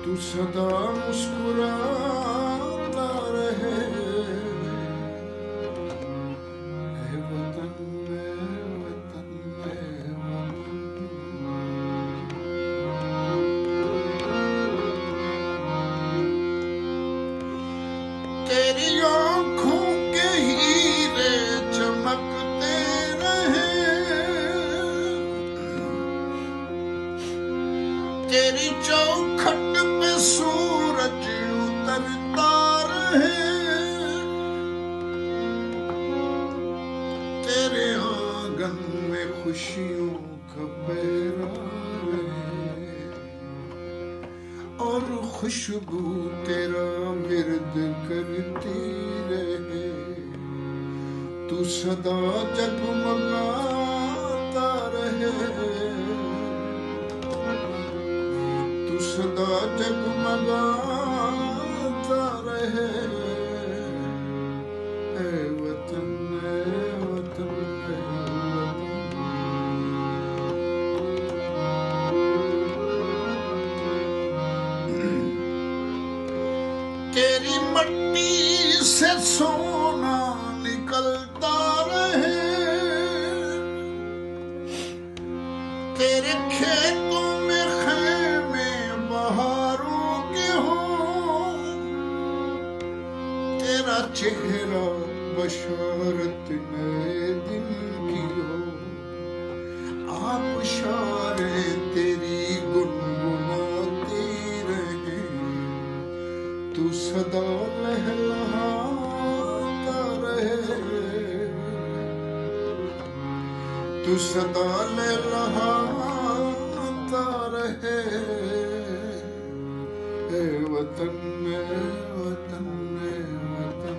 صدا مسکراتا رہے اے وطن اے وطن اے وطن تیری آنکھوں کے ہیرے چمکتے رہے تیری چوکھٹ پہ تیرے آنگن میں خوشیوں کا پیرا اور خوشبو تیرا ورد کرتی رہے۔ تو صدا جگمگاتا رہے۔ تو صدا جگمگاتا رہے۔ مٹی سے سونا نکلتا رہے۔ تیرے کھیتوں میں خیمے بہاروں کے ہوں۔ تیرا چہرہ بشارت نئے دن کی ہو۔ آپ شارے تیری تو صدا لہلہاتا رہے اے وطن اے وطن اے وطن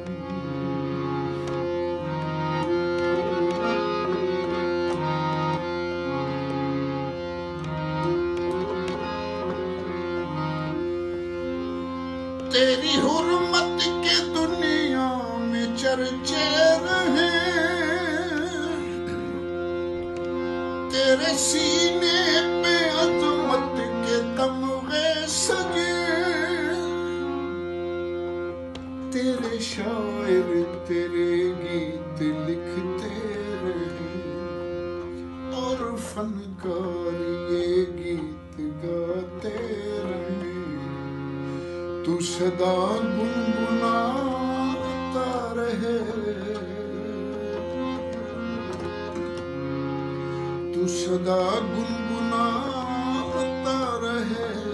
تیری حرمت کے دنیا میں چرچے تیرے سینے پہ عظمت کے تمغے سجے۔ تیرے شاعر، تیرے گیت لکھتے رہے۔ اور فنکار یہ گیت گاتے رہے۔ تو صدا گنگناتا تو سدا گنگناتا رہے۔